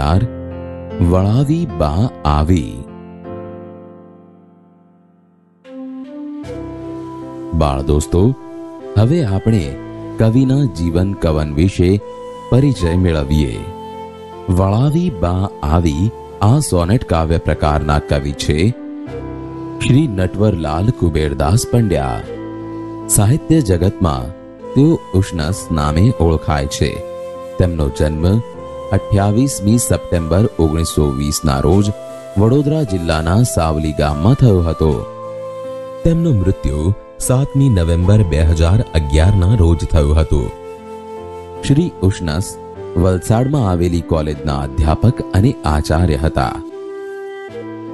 અગિયાર, વળાવી બા આવી. બાળ દોસ્તો, હવે આપણે કવિના જીવન કવન વિશે પરિચય મેળવીએ. વળાવી બા આવી આ સોનેટ કાવ્ય પ્રકારના કવિ છે શ્રી નટવરલાલ કુબેરદાસ પંડ્યા. સાહિત્ય જગતમાં તેઓ ઉષ્ણસ નામે ઓળખાય છે. તેમનો જન્મ અઠ્યાવીસમી સપ્ટેમ્બર ઓગણીસો વીસના રોજ વડોદરા જિલ્લાના સાવલી ગામમાં થયો હતો. તેમનું મૃત્યુ સાતમી નવેમ્બર બે હજાર અગિયારના રોજ થયું હતું. શ્રી ઉષ્ણસ વલસાડમાં આવેલી કોલેજના અધ્યાપક અને આચાર્ય હતા.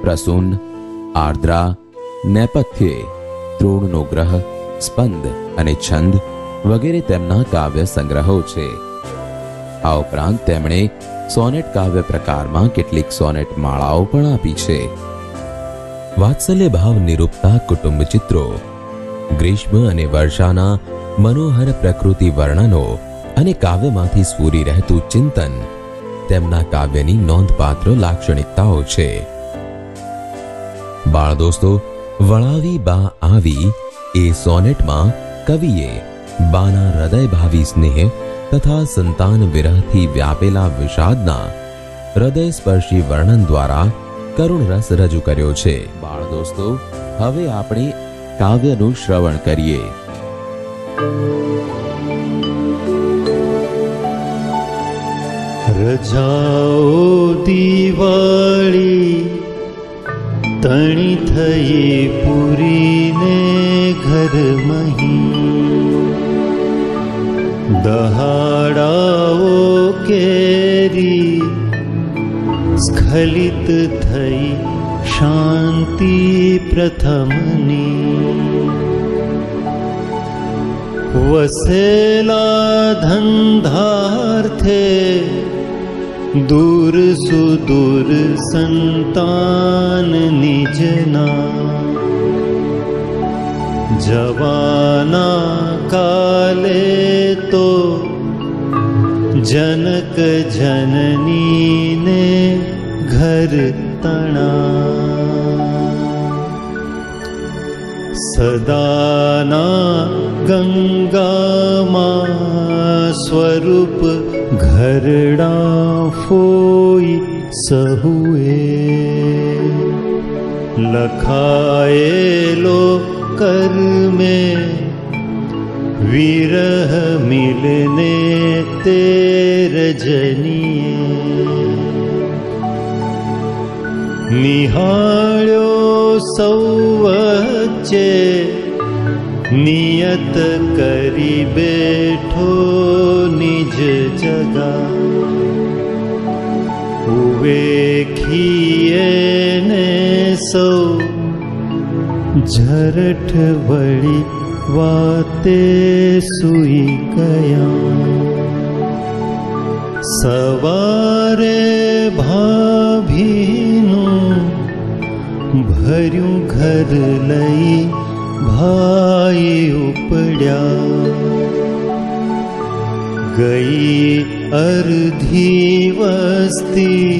પ્રસૂન, આર્દ્રા, નેપથ્યે તૃણનો ગ્રહ સ્પંદ અને છંદ વગેરે તેમના કાવ્ય સંગ્રહો છે. આ ઉપરાંત તેમણે સોનેટ કાવ્ય પ્રકારમાં કેટલીક સોનેટ માળાઓ પણ આપી છે. વાત્સલ્ય ભાવ નિરૂપતા કુટુંબ ચિત્રો. ગ્રીષ્મ અને વર્ષાના મનોહર પ્રકૃતિ વર્ણનો અને કાવ્યમાંથી સ્ફૂરી રહેતું ચિંતન તેમના કાવ્યની નોંધપાત્ર લાક્ષણિકતાઓ છે. બાળ દોસ્તો, વળાવી બા આવી એ સોનેટમાં કવિએ બાના હૃદયભાવી સ્નેહ તથા સંતાન વિરહથી વ્યાપેલા વિષાદના હૃદયસ્પર્શી વર્ણન દ્વારા કરુણ રસ રજૂ કર્યો છે. બાળ દોસ્તો, હવે આપણે કાવ્યનું શ્રવણ કરીએ. રજાઓ દિવાળી તણી થઈ પૂરીને ઘર મહી. हाडा केरी स्खलित थई शान्ति प्रथमनि। वसेला धार्थे दूर सुदूर सन्तान निजना। जवाना काले तो जनक जननी ने घर तणा। सदाना गा मा स्वरूप घरुए लोकर् कर्मे विरह मिलने ते ीर निहाळ्यो सौवचे नियत करी नियतीठो निज जगा। उबेखिने सौ झरठ ब ते सुया सवारे भाभिनो भर्यु घर लई भाई उपड्या। गई अर्धी वस्ती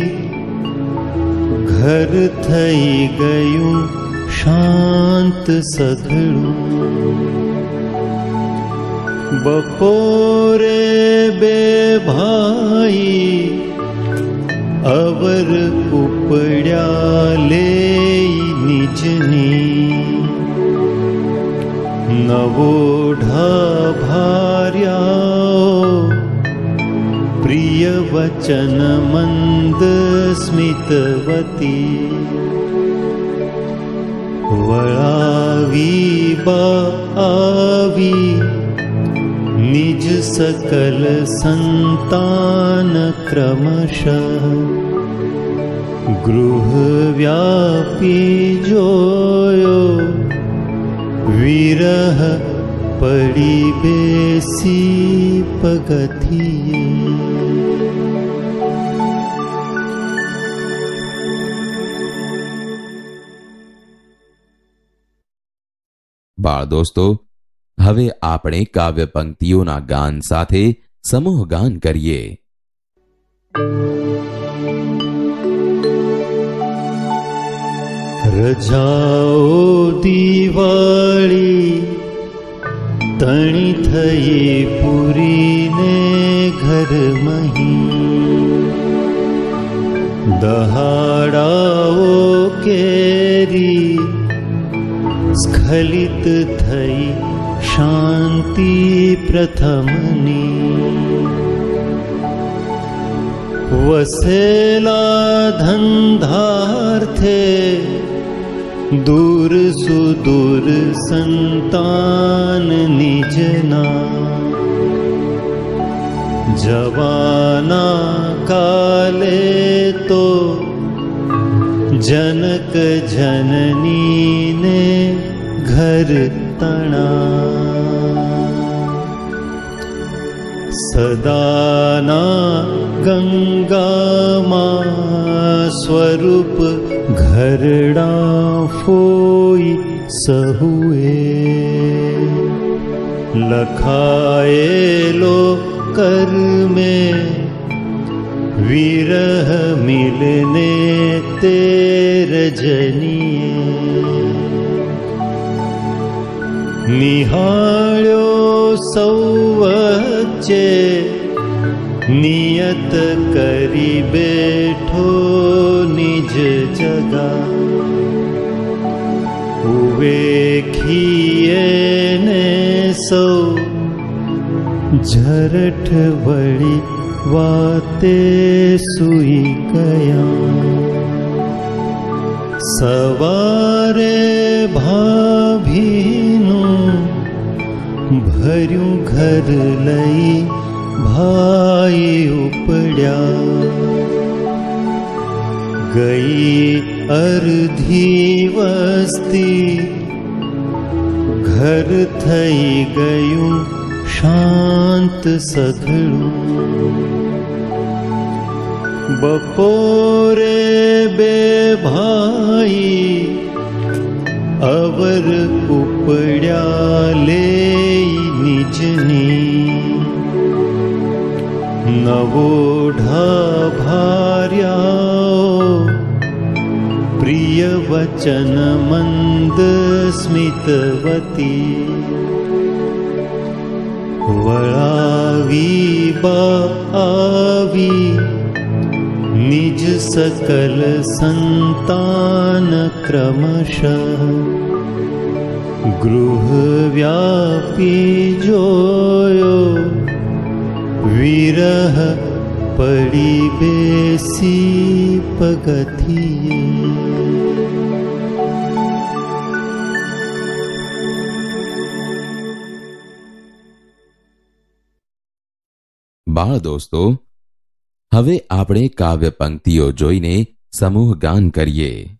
घर थई गयू शान्तसु बपोरे भाई अवरपुपड्याले निजनी नवोढा भार्या प्रियवचनमन्द स्मितवती। वळावी बावी निज सकल संतान क्रमश। गृहव्यापी जोयो विरह परिबेसी पगति બાળ દોસ્તો, હવે આપણે કાવ્ય પંક્તિઓના ગાન સાથે સમૂહ ગાન કરીએ. રજાઓ દિવાળી તણી થઈ પૂરીને ઘર મહી. દહાડાઓ કેરી स्खलित थई शान्ति प्रथमनी वसेला धार्ते दूर सुदूर सन्ताननि निजना जवाना काले तो जनक जननी ने सदाना गङ्गामा स्वरूप घरडा फोई सहुए। लखायेलो कर्मे विरह मिलने ते रजनी निहयो सौवचे नियतीठो निज जगा। उवे सौ झरठ वळी वाते सुई कया। सवारे भाभी हरियूं घर लई भाई उपड्या गई अर्धी वस्ती घर थई अर्धि गान्त सघण बपोरे बे भाई अवर कूपड्याल नवोढा भार्या प्रियवचनमन्दस्मितवती वळावी बावी निज सकल संतान क्रमशः। ગૃહ વ્યાપી જોયો. વિરહ પડી બેસી પગથિયે. બાળ દોસ્તો, હવે આપણે કાવ્ય પંક્તિઓ જોઈને સમૂહ ગાન કરીએ.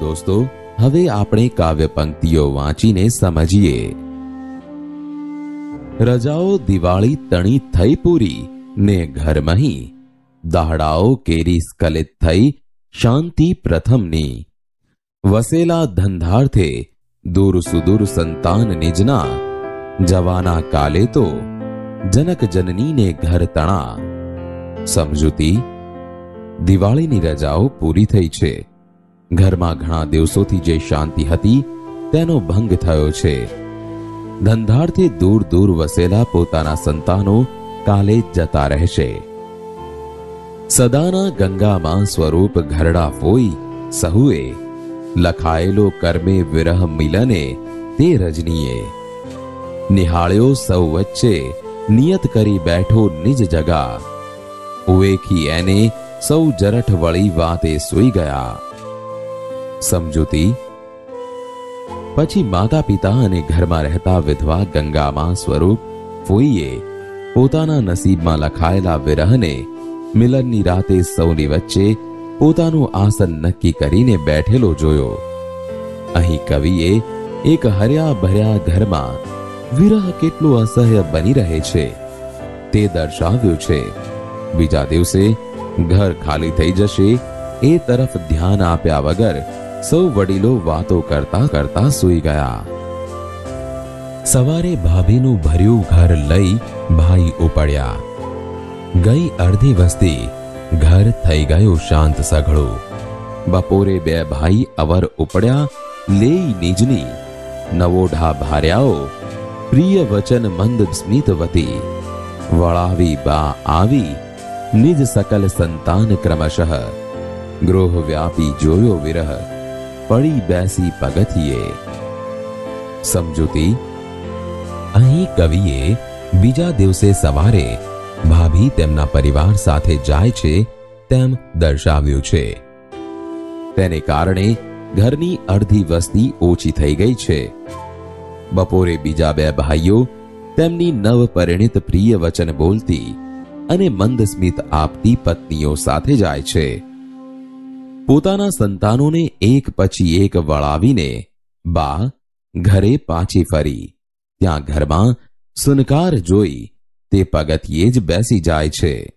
દોસ્તો, હવે આપણે કાવ્ય પંક્તિઓ વાંચીને સમજીએ. રજાઓ દિવાળી તણી થઈ પૂરી, ને ઘરમહી દાહડાઓ કેરી સ્કલિત થઈ, શાંતિ પ્રથમની. વસેલા ધંધાર્થે, દૂર સુદૂર સંતાન નિજના. જવાના કાલે તો, જનક જનનીને ઘર તણા. સમજૂતી, દિવાળીની રજાઓ પૂરી થઈ છે. ઘરમાં ઘણા દિવસોથી જે શાંતિ હતી, તેનો ભંગ થયો છે. ધંધારથી દૂર દૂર વસેલા પોતાના સંતાનો કાલે જતા રહેશે. સદાના ગંગામાં સ્વરૂપ ઘરડા ફોઈ સહુએ લખાયેલો કર્મે વિરહ મિલને તે રજનીએ. નિહાળ્યો સૌ વચ્ચે, નિયત કરી બેઠો નિજ જગા. ઉવેખી એને સૌ જરઠ વળી વાતે સૂઈ ગયા. સમજૂતી? પછી માતા પિતા અને ઘરમાં રહેતા વિધવા ગંગામાં સ્વરૂપ ફોઈએ પોતાના નસીબમાં લખાયેલા વિરહને મિલનની રાતે સૌની વચ્ચે પોતાનું આસન નક્કી કરીને બેઠેલો જોયો. અહીં કવિએ એક હર્યા ભર્યા ઘરમાં વિરહ કેટલું અસહ્ય બની રહે છે તે દર્શાવ્યું છે. બીજા દિવસે ઘર ખાલી થઈ જશે એ તરફ ધ્યાન આપ્યા વગર સૌ વડીલો વાતો કરતા કરતા સૂઈ ગયા. સવારે ભાભીનું ભર્યું ઘર લઈ ભાઈ ઉપડ્યા. ગઈ અડધી વસ્તી ઘર થઈ ગયું શાંત સઘળું. બપોરે બે ભાઈ અવર ઉપડ્યા લેઈ નીજની, નવોઢા ભાર્યાઓ, પ્રિય વચન મંદ સ્મિતવતી વળાવી બા આવી, નિજ સકલ સંતાન ક્રમશઃ. ગૃહ વ્યાપી જોયો વિરહ. પડી બેસી પગથિયે. સમજૂતી? અહીં કવિએ બીજા દિવસે સવારે ભાભી તેમના પરિવાર સાથે જાય છે તેમ દર્શાવ્યું છે. તેને કારણે ઘરની અડધી વસ્તી ઓછી થઈ ગઈ છે. બપોરે બીજા બે ભાઈઓ તેમની નવ પરિણિત પ્રિય વચન બોલતી અને મંદ સ્મિત આપતી પત્નીઓ સાથે જાય છે. પોતાના સંતાનોને એક પછી એક વળાવીને બા, ઘરે પાછી ફરી. ત્યાં ઘરમાં સુનકાર જોઈ તે પગથિયે જ બેસી જાય છે.